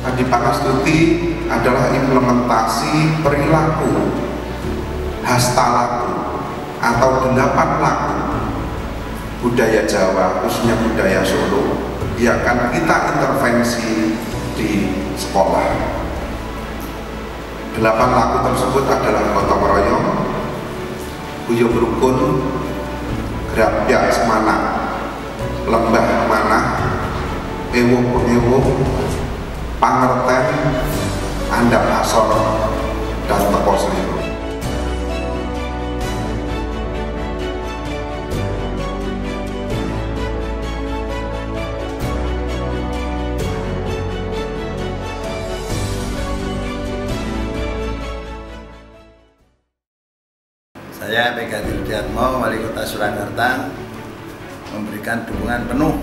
Adi Pangastuti adalah implementasi perilaku hasta laku atau delapan laku budaya Jawa, khususnya budaya Solo yang akan kita intervensi di sekolah. Delapan laku tersebut adalah gotong royong, guyub rukun, gerabyak semana, lembah mana, ewuh pengewuh, pangerten, andap asor, dan teko seliru. Saya PK Dirdiatmo, Wali Kota Surakarta memberikan dukungan penuh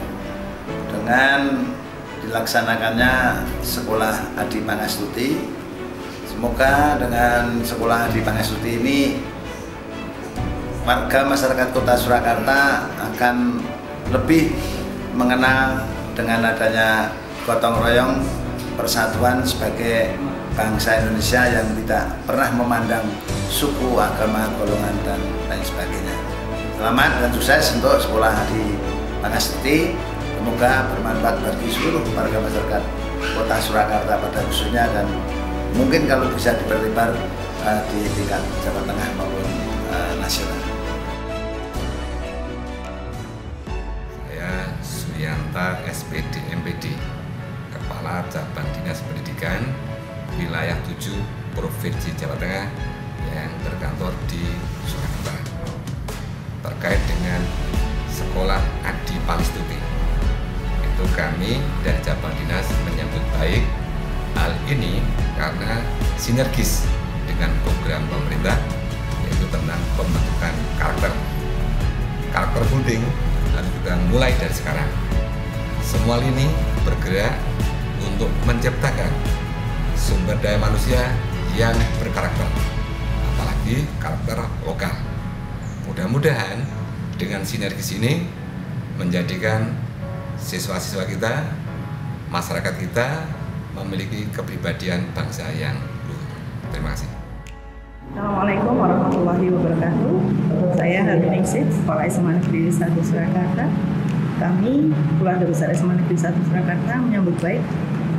dengan dilaksanakannya Sekolah Adi Pangastuti. Semoga dengan Sekolah Adi Pangastuti ini warga masyarakat Kota Surakarta akan lebih mengenal dengan adanya gotong royong persatuan sebagai bangsa Indonesia yang tidak pernah memandang suku, agama, golongan, dan lain sebagainya. Selamat dan sukses untuk sekolah di Pangastuti. Semoga bermanfaat bagi seluruh warga masyarakat kota Surakarta pada khususnya dan mungkin kalau bisa diperlebar uh, di tingkat Jawa Tengah maupun uh, nasional. Saya Suyanta SPD MPD, Kepala Cabang Dinas Pendidikan Wilayah 7 Provinsi Jawa Tengah yang terkantor di Surakarta terkait dengan sekolah Adi Pangastuti kami dari cabang dinas menyambut baik hal ini karena sinergis dengan program pemerintah yaitu tentang pembentukan karakter karakter building harus kita mulai dari sekarang semua lini bergerak untuk menciptakan sumber daya manusia yang berkarakter apalagi karakter lokal. Mudah-mudahan dengan sinergis ini menjadikan siswa-siswa kita, masyarakat kita memiliki kepribadian bangsa yang luhur. Terima kasih. Assalamualaikum warahmatullahi wabarakatuh. Saya Harun Ningsih, Kepala SMA Negeri 1 Surakarta. Kami, Keluarga Besar SMA Negeri 1 Surakarta menyambut baik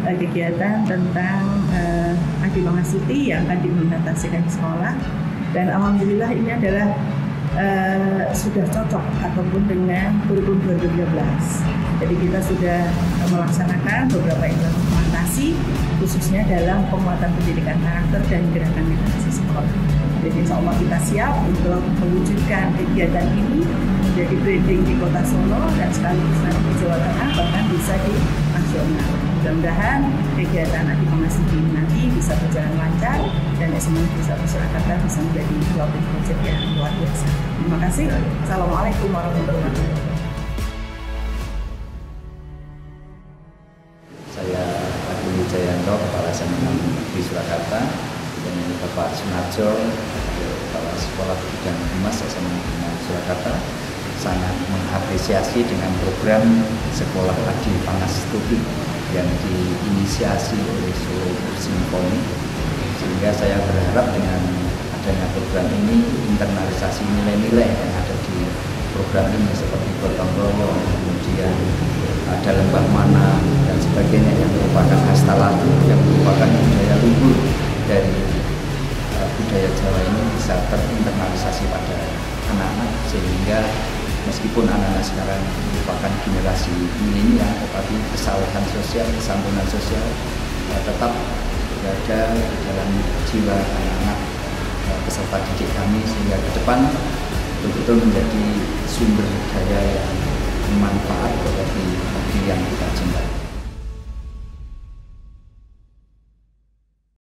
kegiatan tentang uh, Adi Mangasuti yang akan diimplementasikan di sekolah dan alhamdulillah ini adalah uh, sudah cocok ataupun dengan kurikulum 2013. Jadi kita sudah melaksanakan beberapa implementasi khususnya dalam penguatan pendidikan karakter dan gerakan literasi sekolah. Jadi insya Allah kita siap untuk mewujudkan kegiatan ini menjadi branding di kota Solo dan sekaligus di Jawa Tengah bahkan bisa di nasional. Mudah-mudahan kegiatan Pengasuh ini nanti bisa berjalan lancar dan SMA bisa masyarakat bisa menjadi suatu proyek yang luar biasa. Terima kasih. Assalamualaikum warahmatullahi wabarakatuh. Wijayanto, Kepala SMA di Surakarta, dan Bapak Sunarjo, Kepala Sekolah Bidang Humas SMA Surakarta, sangat mengapresiasi dengan program Sekolah Adi Pangastuti yang diinisiasi oleh Solo Simponi sehingga saya berharap dengan adanya program ini internalisasi nilai-nilai yang ada di program ini seperti gotong royong kemudian ada lembah mana dan merupakan hasta laku yang merupakan budaya luhur dari uh, budaya Jawa ini bisa terinternalisasi pada anak-anak sehingga meskipun anak-anak sekarang merupakan generasi milenial tetapi kesalahan sosial, kesantunan sosial uh, tetap berada dalam jiwa anak-anak uh, peserta didik kami sehingga ke depan betul-betul menjadi sumber daya yang bermanfaat bagi negeri yang kita cintai.